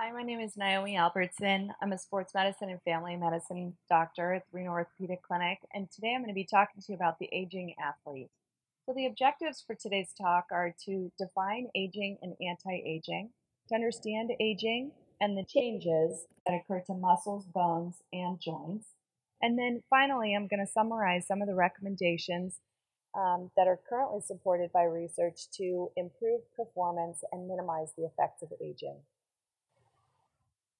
Hi, my name is Naomi Albertson. I'm a sports medicine and family medicine doctor at the Reno Orthopedic Clinic, and today I'm going to be talking to you about the aging athlete. So, the objectives for today's talk are to define aging and anti aging, to understand aging and the changes that occur to muscles, bones, and joints. And then finally, I'm going to summarize some of the recommendations um, that are currently supported by research to improve performance and minimize the effects of aging.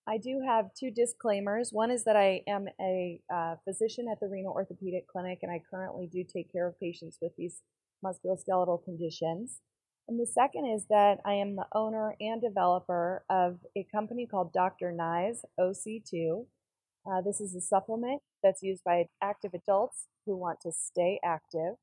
I do have two disclaimers. One is that I am a uh, physician at the Reno Orthopedic Clinic, and I currently do take care of patients with these musculoskeletal conditions. And the second is that I am the owner and developer of a company called Dr. Nye's OC2. Uh, this is a supplement that's used by active adults who want to stay active.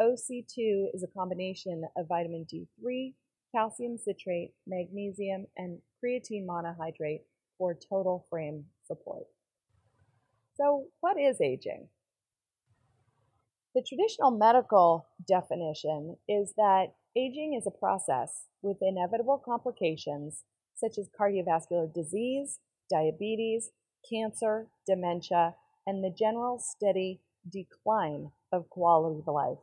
OC2 is a combination of vitamin D3, calcium citrate, magnesium, and creatine monohydrate for total frame support. So, what is aging? The traditional medical definition is that aging is a process with inevitable complications such as cardiovascular disease, diabetes, cancer, dementia, and the general steady decline of quality of life.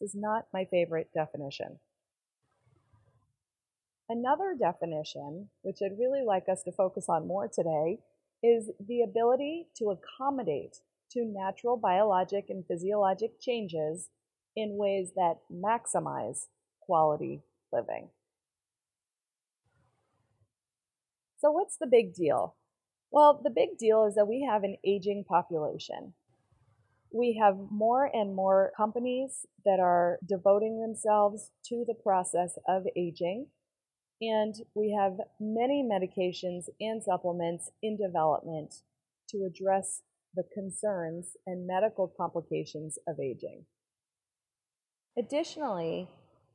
This is not my favorite definition. Another definition, which I'd really like us to focus on more today, is the ability to accommodate to natural biologic and physiologic changes in ways that maximize quality living. So, what's the big deal? Well, the big deal is that we have an aging population. We have more and more companies that are devoting themselves to the process of aging and we have many medications and supplements in development to address the concerns and medical complications of aging. Additionally,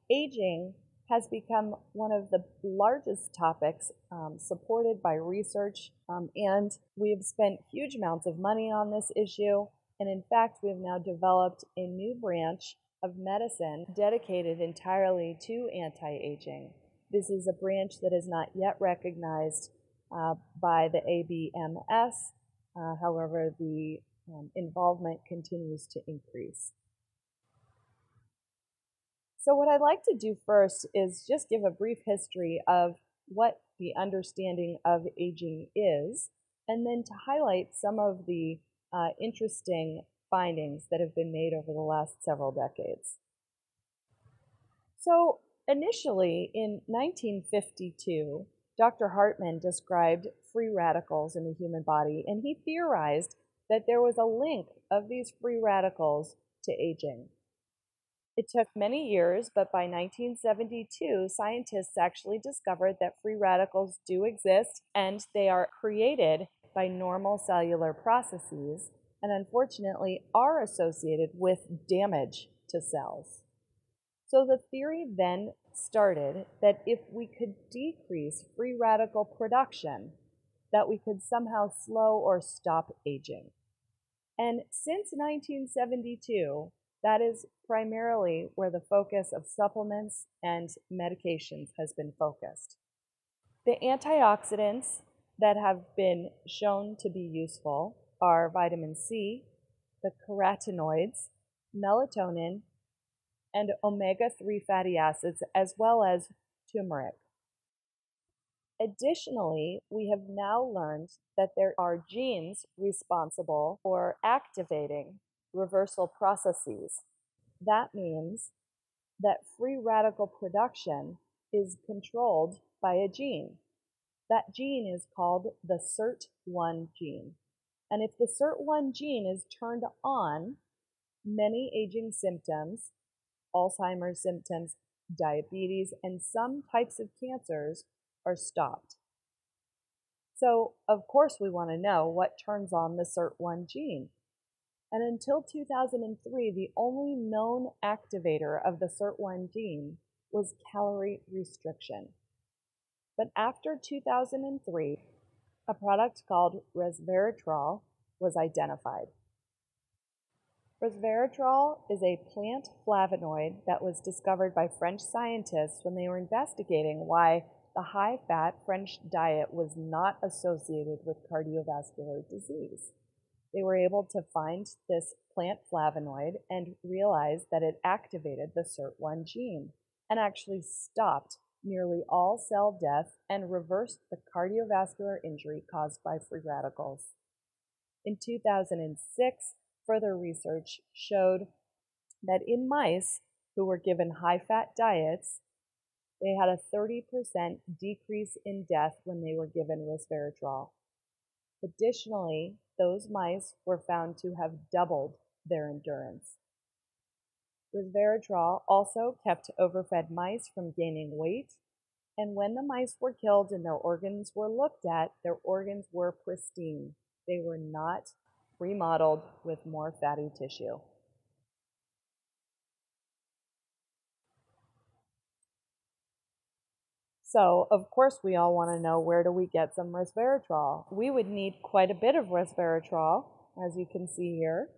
aging has become one of the largest topics um, supported by research, um, and we have spent huge amounts of money on this issue. And in fact, we have now developed a new branch of medicine dedicated entirely to anti aging. This is a branch that is not yet recognized uh, by the ABMS. Uh, however, the um, involvement continues to increase. So, what I'd like to do first is just give a brief history of what the understanding of aging is, and then to highlight some of the uh, interesting findings that have been made over the last several decades. So, Initially, in 1952, Dr. Harman described free radicals in the human body, and he theorized that there was a link of these free radicals to aging. It took many years, but by 1972, scientists actually discovered that free radicals do exist and they are created by normal cellular processes and unfortunately are associated with damage to cells. So the theory then started that if we could decrease free radical production, that we could somehow slow or stop aging. And since 1972, that is primarily where the focus of supplements and medications has been focused. The antioxidants that have been shown to be useful are vitamin C, the carotenoids, melatonin, and omega 3 fatty acids, as well as turmeric. Additionally, we have now learned that there are genes responsible for activating reversal processes. That means that free radical production is controlled by a gene. That gene is called the SIRT1 gene. And if the SIRT1 gene is turned on, many aging symptoms Alzheimer's symptoms, diabetes, and some types of cancers are stopped. So, of course, we want to know what turns on the SIRT1 gene. And until 2003, the only known activator of the SIRT1 gene was calorie restriction. But after 2003, a product called resveratrol was identified. Resveratrol is a plant flavonoid that was discovered by French scientists when they were investigating why the high fat French diet was not associated with cardiovascular disease. They were able to find this plant flavonoid and realize that it activated the SIRT1 gene and actually stopped nearly all cell death and reversed the cardiovascular injury caused by free radicals. In 2006, further research showed that in mice who were given high fat diets, they had a 30% decrease in death when they were given resveratrol. Additionally, those mice were found to have doubled their endurance. Resveratrol also kept overfed mice from gaining weight, and when the mice were killed and their organs were looked at, their organs were pristine. They were not remodeled with more fatty tissue. So, of course, we all want to know where do we get some resveratrol? We would need quite a bit of resveratrol, as you can see here,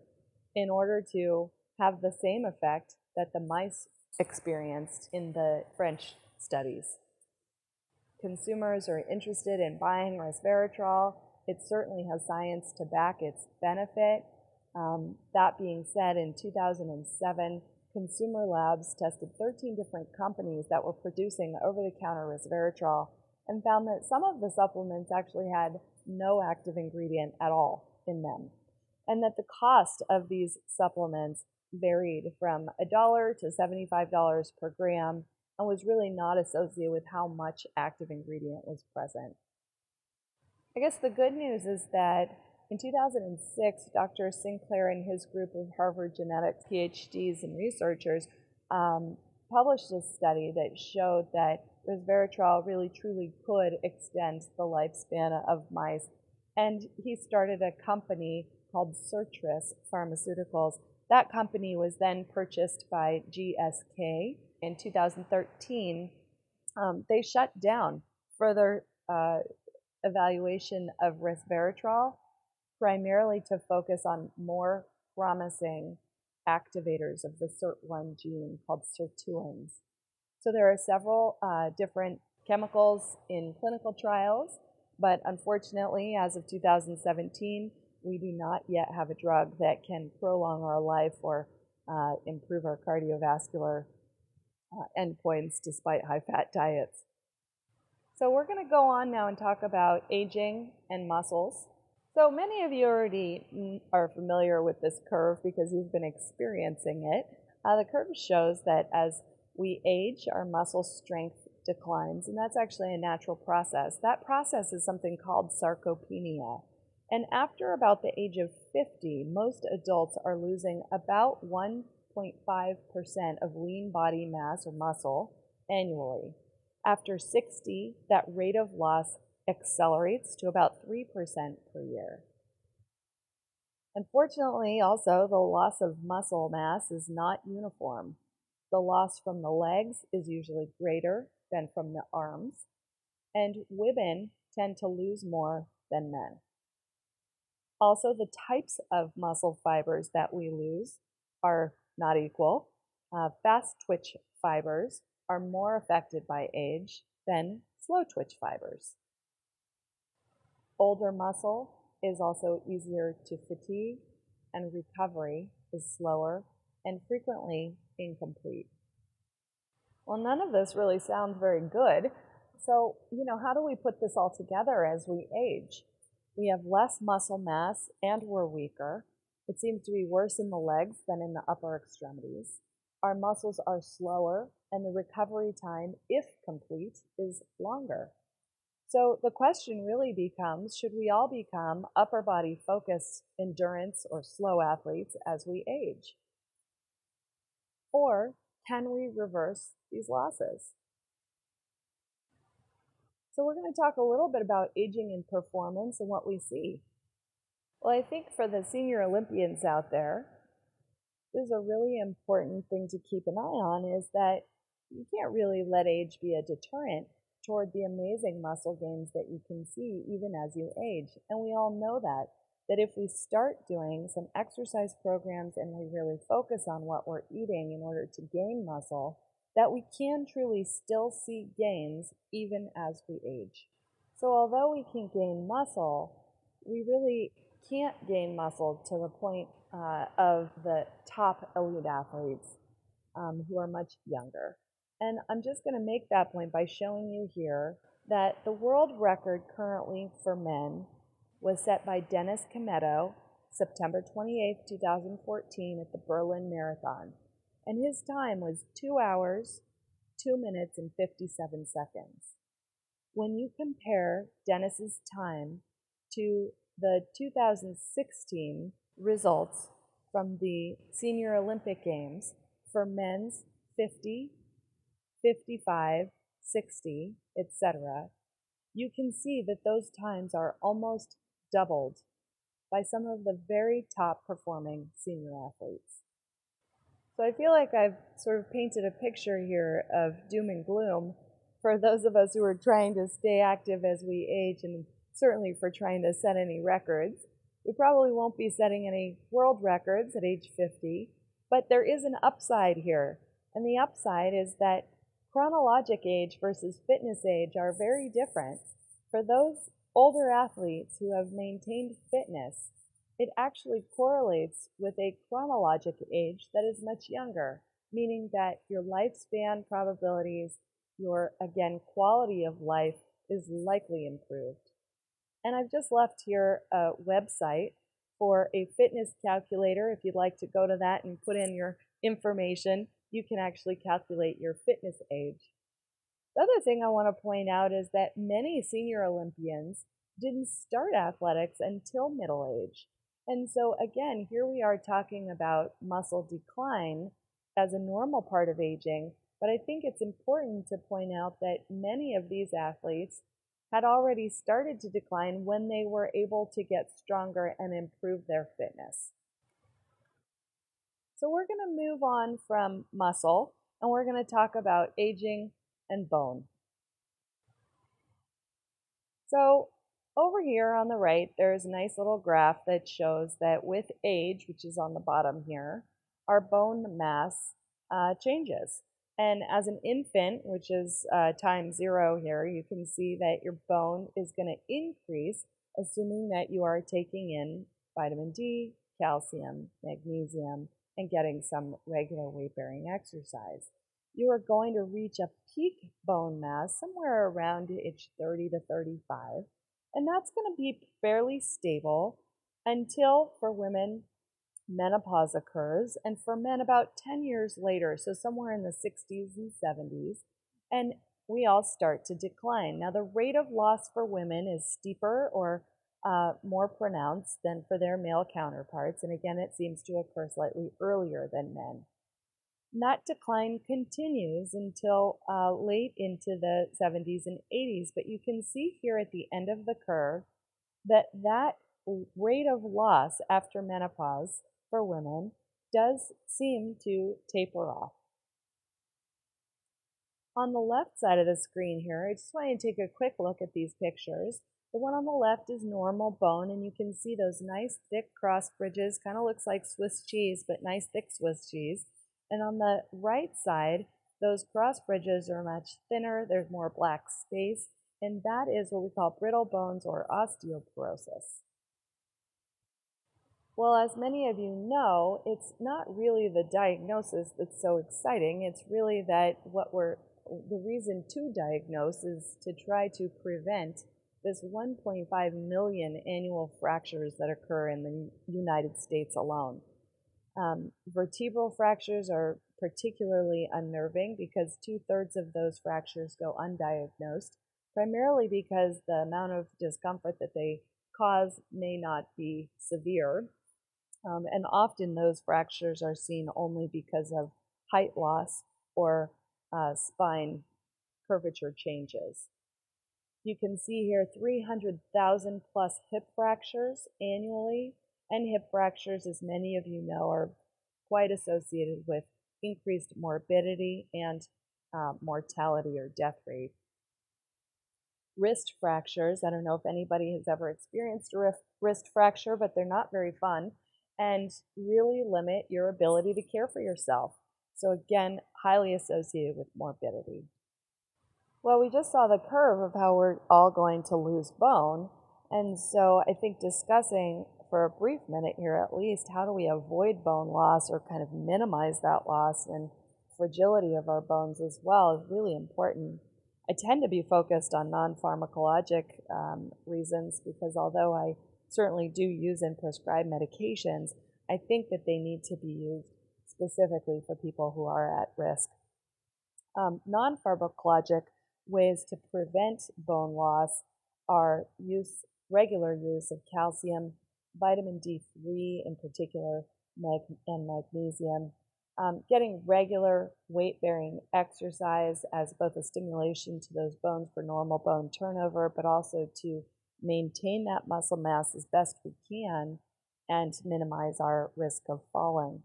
in order to have the same effect that the mice experienced in the French studies. Consumers are interested in buying resveratrol. It certainly has science to back its benefit. Um, that being said, in 2007, Consumer Labs tested 13 different companies that were producing over-the-counter resveratrol and found that some of the supplements actually had no active ingredient at all in them, and that the cost of these supplements varied from a dollar to $75 per gram and was really not associated with how much active ingredient was present. I guess the good news is that in 2006, Dr. Sinclair and his group of Harvard genetics PhDs and researchers um, published a study that showed that resveratrol really truly could extend the lifespan of mice. And he started a company called Sirtris Pharmaceuticals. That company was then purchased by GSK in 2013. Um, they shut down further uh, evaluation of resveratrol primarily to focus on more promising activators of the SIRT1 gene called sirtuins. So there are several uh, different chemicals in clinical trials, but unfortunately, as of 2017, we do not yet have a drug that can prolong our life or uh, improve our cardiovascular uh, endpoints despite high fat diets. So we're going to go on now and talk about aging and muscles. So many of you already are familiar with this curve because you've been experiencing it. Uh, the curve shows that as we age, our muscle strength declines, and that's actually a natural process. That process is something called sarcopenia. And after about the age of 50, most adults are losing about 1.5% of lean body mass or muscle annually. After 60, that rate of loss accelerates to about 3% per year. Unfortunately, also, the loss of muscle mass is not uniform. The loss from the legs is usually greater than from the arms, and women tend to lose more than men. Also, the types of muscle fibers that we lose are not equal. Uh, fast twitch fibers are more affected by age than slow twitch fibers. Older muscle is also easier to fatigue, and recovery is slower and frequently incomplete. Well, none of this really sounds very good. So, you know, how do we put this all together as we age? We have less muscle mass and we're weaker. It seems to be worse in the legs than in the upper extremities. Our muscles are slower and the recovery time, if complete, is longer. So the question really becomes should we all become upper body focused endurance or slow athletes as we age? Or can we reverse these losses? So we're going to talk a little bit about aging and performance and what we see. Well, I think for the senior Olympians out there, is a really important thing to keep an eye on is that you can't really let age be a deterrent toward the amazing muscle gains that you can see even as you age. And we all know that, that if we start doing some exercise programs and we really focus on what we're eating in order to gain muscle, that we can truly still see gains even as we age. So, although we can gain muscle, we really can't gain muscle to the point uh, of the top elite athletes um, who are much younger. And I'm just going to make that point by showing you here that the world record currently for men was set by Dennis Kimetto September 28, 2014 at the Berlin Marathon. And his time was 2 hours, 2 minutes, and 57 seconds. When you compare Dennis's time to the 2016 results from the Senior Olympic Games for men's 50, 55, 60, etc., you can see that those times are almost doubled by some of the very top performing senior athletes. So I feel like I've sort of painted a picture here of doom and gloom for those of us who are trying to stay active as we age and certainly for trying to set any records. We probably won't be setting any world records at age 50, but there is an upside here. And the upside is that chronologic age versus fitness age are very different. For those older athletes who have maintained fitness, it actually correlates with a chronologic age that is much younger, meaning that your lifespan probabilities, your, again, quality of life is likely improved. And I've just left here uh, a website for a fitness calculator. If you'd like to go to that and put in your information, you can actually calculate your fitness age. The other thing I want to point out is that many senior Olympians didn't start athletics until middle age. And so, again, here we are talking about muscle decline as a normal part of aging. But I think it's important to point out that many of these athletes had already started to decline when they were able to get stronger and improve their fitness. So we're going to move on from muscle and we're going to talk about aging and bone. So over here on the right, there's a nice little graph that shows that with age, which is on the bottom here, our bone mass uh, changes. And as an infant, which is uh, time zero here, you can see that your bone is going to increase, assuming that you are taking in vitamin D, calcium, magnesium, and getting some regular weight bearing exercise. You are going to reach a peak bone mass somewhere around age 30 to 35, and that's going to be fairly stable until for women menopause occurs, and for men about 10 years later, so somewhere in the 60s and 70s, and we all start to decline. Now, the rate of loss for women is steeper or uh, more pronounced than for their male counterparts, and again, it seems to occur slightly earlier than men. That decline continues until uh, late into the 70s and 80s, but you can see here at the end of the curve that that rate of loss after menopause for women does seem to taper off. On the left side of the screen here, I just want to take a quick look at these pictures. The one on the left is normal bone, and you can see those nice thick cross bridges. Kind of looks like Swiss cheese, but nice thick Swiss cheese. And on the right side, those cross bridges are much thinner. There's more black space, and that is what we call brittle bones or osteoporosis. Well, as many of you know, it's not really the diagnosis that's so exciting. It's really that what we're, the reason to diagnose is to try to prevent this 1.5 million annual fractures that occur in the United States alone. Um, vertebral fractures are particularly unnerving because two thirds of those fractures go undiagnosed, primarily because the amount of discomfort that they cause may not be severe. Um, and often those fractures are seen only because of height loss or uh, spine curvature changes. You can see here 300,000 plus hip fractures annually, and hip fractures, as many of you know, are quite associated with increased morbidity and uh, mortality or death rate. Wrist fractures, I don't know if anybody has ever experienced a wrist fracture, but they're not very fun and really limit your ability to care for yourself. So again, highly associated with morbidity. Well, we just saw the curve of how we're all going to lose bone. And so I think discussing for a brief minute here at least, how do we avoid bone loss or kind of minimize that loss and fragility of our bones as well is really important. I tend to be focused on non pharmacologic um, reasons because although I certainly do use and prescribe medications, I think that they need to be used specifically for people who are at risk. Um, non pharmacologic ways to prevent bone loss are use regular use of calcium, vitamin D3 in particular, mag- and magnesium, um, getting regular weight bearing exercise as both a stimulation to those bones for normal bone turnover, but also to maintain that muscle mass as best we can and minimize our risk of falling.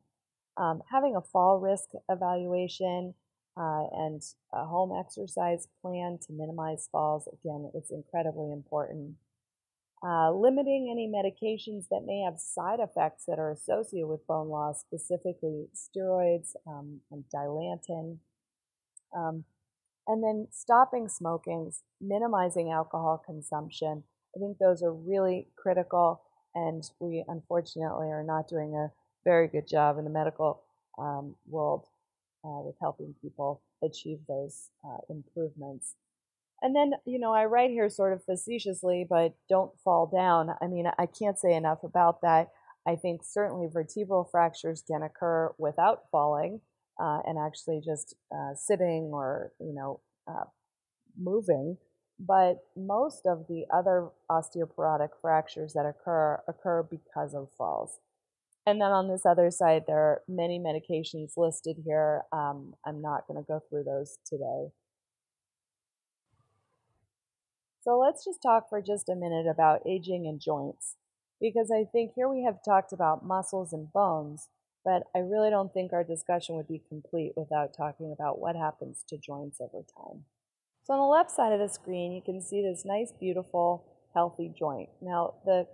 Um, having a fall risk evaluation uh, and a home exercise plan to minimize falls, again, it's incredibly important. Uh, limiting any medications that may have side effects that are associated with bone loss, specifically steroids um, and dilantin. Um, and then stopping smoking, minimizing alcohol consumption. I think those are really critical, and we unfortunately are not doing a very good job in the medical um, world uh, with helping people achieve those uh, improvements. And then, you know, I write here sort of facetiously, but don't fall down. I mean, I can't say enough about that. I think certainly vertebral fractures can occur without falling uh, and actually just uh, sitting or, you know, uh, moving. But most of the other osteoporotic fractures that occur occur because of falls. And then on this other side, there are many medications listed here. Um, I'm not going to go through those today. So let's just talk for just a minute about aging and joints, because I think here we have talked about muscles and bones, but I really don't think our discussion would be complete without talking about what happens to joints over time. So on the left side of the screen, you can see this nice, beautiful, healthy joint. Now, the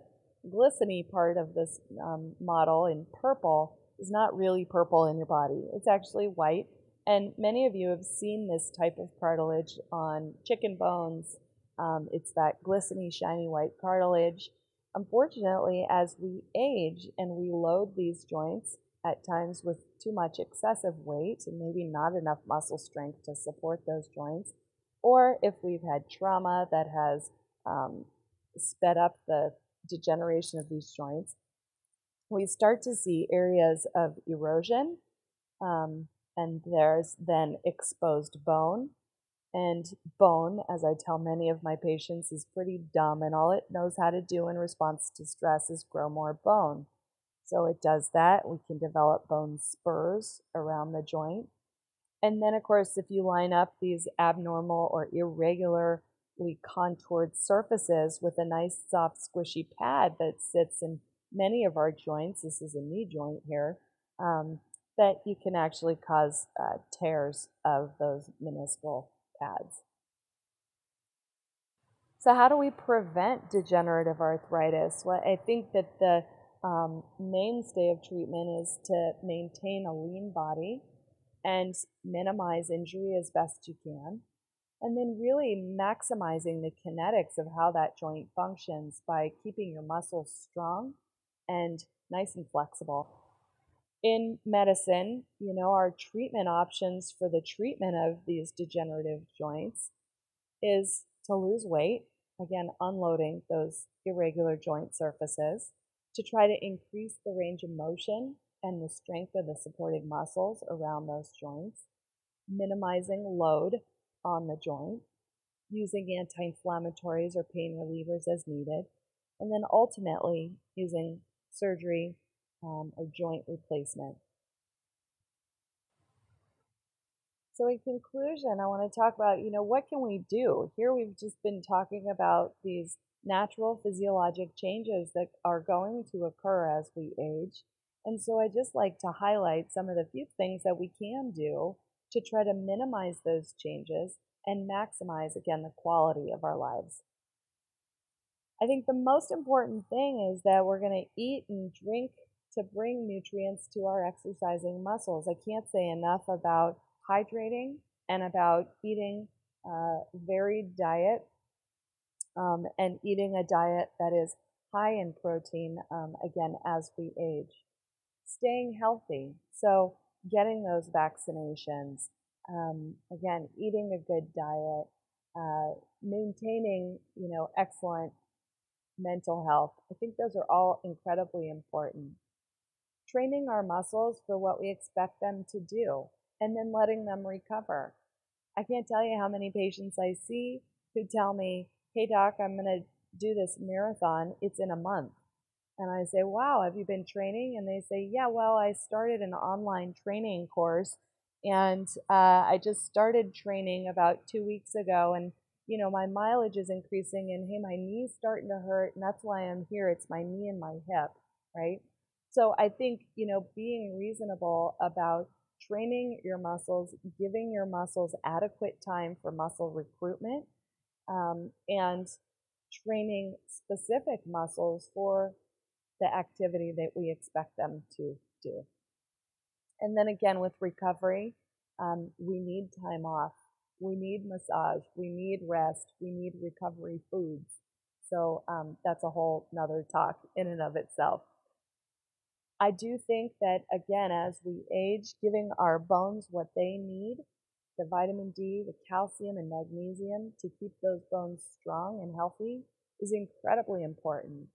glistening part of this um, model in purple is not really purple in your body. It's actually white. And many of you have seen this type of cartilage on chicken bones, um, it's that glistening, shiny white cartilage. Unfortunately, as we age and we load these joints at times with too much excessive weight and maybe not enough muscle strength to support those joints, or if we've had trauma that has um, sped up the degeneration of these joints, we start to see areas of erosion, um, and there's then exposed bone. And bone, as I tell many of my patients, is pretty dumb, and all it knows how to do in response to stress is grow more bone. So it does that. We can develop bone spurs around the joint. And then, of course, if you line up these abnormal or irregularly contoured surfaces with a nice, soft, squishy pad that sits in many of our joints, this is a knee joint here, um, that you can actually cause uh, tears of those meniscal pads. So, how do we prevent degenerative arthritis? Well, I think that the um, mainstay of treatment is to maintain a lean body and minimize injury as best you can. And then, really maximizing the kinetics of how that joint functions by keeping your muscles strong and nice and flexible in medicine, you know, our treatment options for the treatment of these degenerative joints is to lose weight, again, unloading those irregular joint surfaces, to try to increase the range of motion and the strength of the supporting muscles around those joints, minimizing load on the joint, using anti inflammatories or pain relievers as needed, and then ultimately using surgery um, or joint replacement. So in conclusion, I want to talk about, you know, what can we do? Here we've just been talking about these natural physiologic changes that are going to occur as we age. And so I just like to highlight some of the few things that we can do to try to minimize those changes and maximize, again, the quality of our lives. I think the most important thing is that we're going to eat and drink to bring nutrients to our exercising muscles. I can't say enough about hydrating and about eating a varied diet um, and eating a diet that is high in protein, um, again, as we age. Staying healthy, so getting those vaccinations, um, again, eating a good diet, uh, maintaining, you know, excellent mental health. I think those are all incredibly important. Training our muscles for what we expect them to do and then letting them recover. I can't tell you how many patients I see who tell me, hey doc, I'm going to do this marathon. It's in a month. And I say, wow, have you been training? And they say, yeah, well, I started an online training course and uh, I just started training about two weeks ago. And, you know, my mileage is increasing and hey, my knee's starting to hurt. And that's why I'm here. It's my knee and my hip, right? So I think, you know, being reasonable about training your muscles, giving your muscles adequate time for muscle recruitment, um, and training specific muscles for the activity that we expect them to do. And then again, with recovery, um, we need time off. We need massage. We need rest. We need recovery foods. So um, that's a whole nother talk in and of itself. I do think that, again, as we age, giving our bones what they need the vitamin D, the calcium, and magnesium to keep those bones strong and healthy is incredibly important.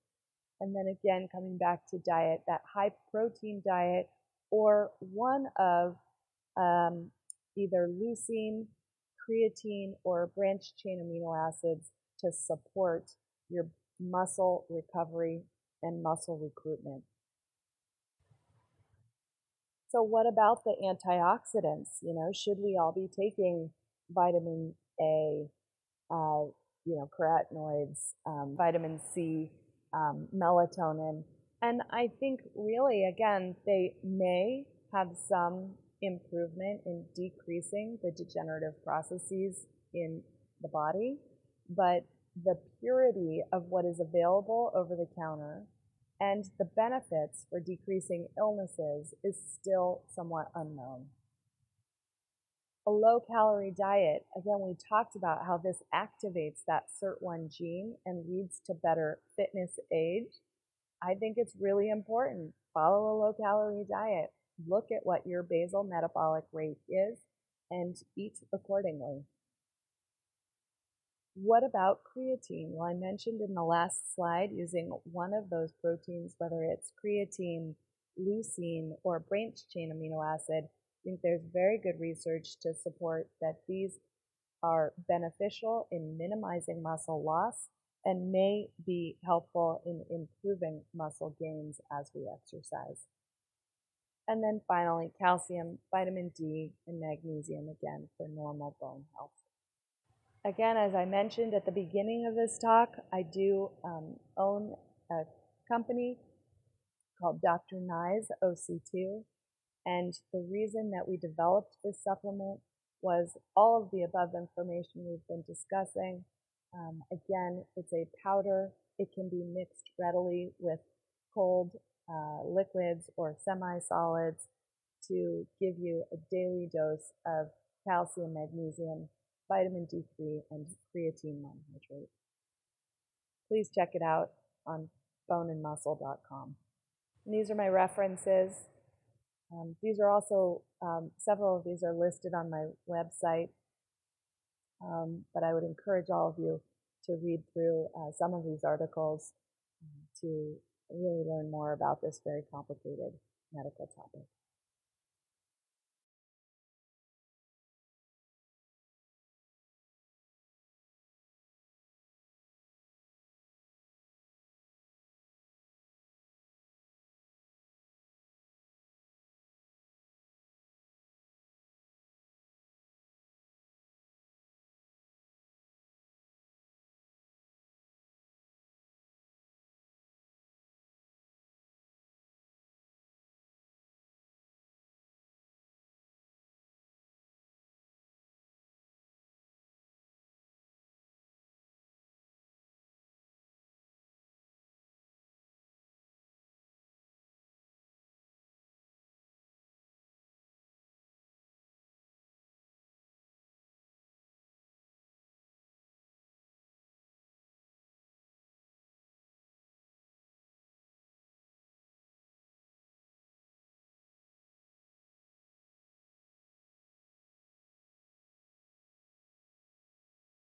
And then again, coming back to diet, that high protein diet or one of um, either leucine, creatine, or branched chain amino acids to support your muscle recovery and muscle recruitment. So what about the antioxidants? You know, should we all be taking vitamin A, uh, you know, carotenoids, um, vitamin C, um, melatonin? And I think really, again, they may have some improvement in decreasing the degenerative processes in the body, but the purity of what is available over the counter and the benefits for decreasing illnesses is still somewhat unknown. A low calorie diet, again, we talked about how this activates that SIRT1 gene and leads to better fitness age. I think it's really important. Follow a low calorie diet. Look at what your basal metabolic rate is and eat accordingly. What about creatine? Well, I mentioned in the last slide using one of those proteins, whether it's creatine, leucine, or branched chain amino acid. Think there's very good research to support that these are beneficial in minimizing muscle loss and may be helpful in improving muscle gains as we exercise. And then finally, calcium, vitamin D, and magnesium again for normal bone health. Again, as I mentioned at the beginning of this talk, I do um, own a company called Dr. Nye's OC2. And the reason that we developed this supplement was all of the above information we've been discussing. Um, again, it's a powder. It can be mixed readily with cold uh, liquids or semi-solids to give you a daily dose of calcium, magnesium, vitamin D3, and creatine monohydrate. Please check it out on boneandmuscle.com. And these are my references. Um, these are also, um, several of these are listed on my website, um, but I would encourage all of you to read through uh, some of these articles um, to really learn more about this very complicated medical topic.